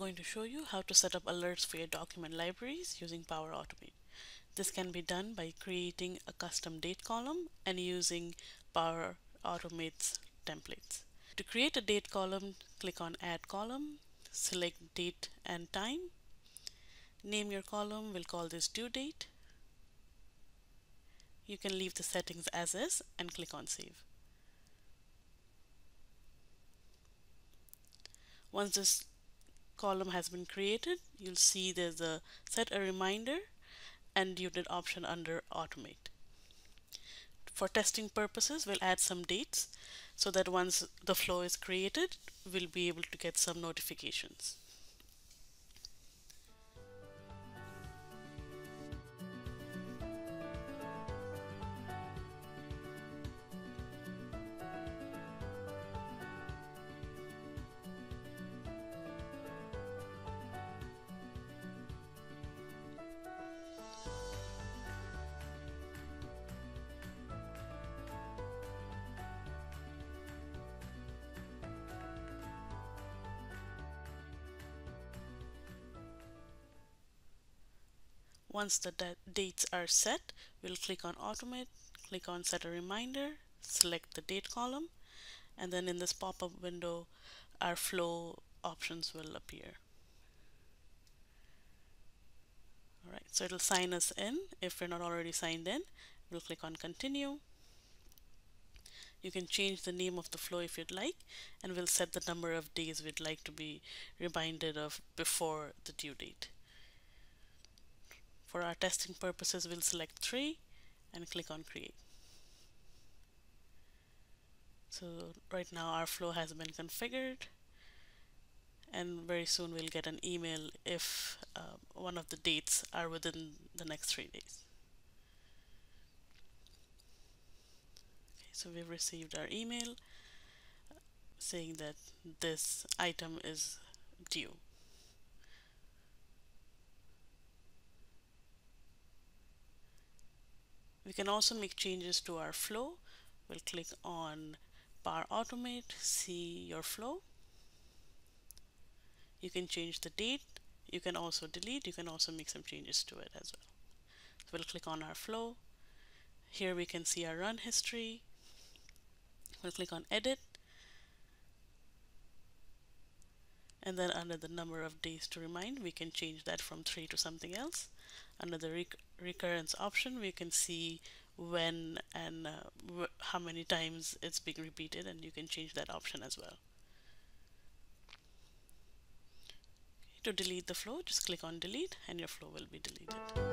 going to show you how to set up alerts for your document libraries using Power Automate. This can be done by creating a custom date column and using Power Automate's templates. To create a date column, click on Add Column, select Date and Time. Name your column, we'll call this Due Date. You can leave the settings as is and click on Save. Once this column has been created, you'll see there's a set a reminder and date option under automate. For testing purposes, we'll add some dates so that once the flow is created, we'll be able to get some notifications. Once the dates are set, we'll click on Automate, click on Set a Reminder, select the date column, and then in this pop-up window, our flow options will appear. Alright, so it'll sign us in. If we're not already signed in, we'll click on Continue. You can change the name of the flow if you'd like, and we'll set the number of days we'd like to be reminded of before the due date. For our testing purposes, we'll select 3 and click on create. So right now our flow has been configured and very soon we'll get an email if uh, one of the dates are within the next three days. Okay, so we've received our email saying that this item is due. Can also make changes to our flow. We'll click on Power Automate, see your flow. You can change the date. You can also delete. You can also make some changes to it as well. So we'll click on our flow. Here we can see our run history. We'll click on Edit. And then under the number of days to remind, we can change that from 3 to something else under the rec recurrence option we can see when and uh, how many times it's being repeated and you can change that option as well. To delete the flow just click on delete and your flow will be deleted.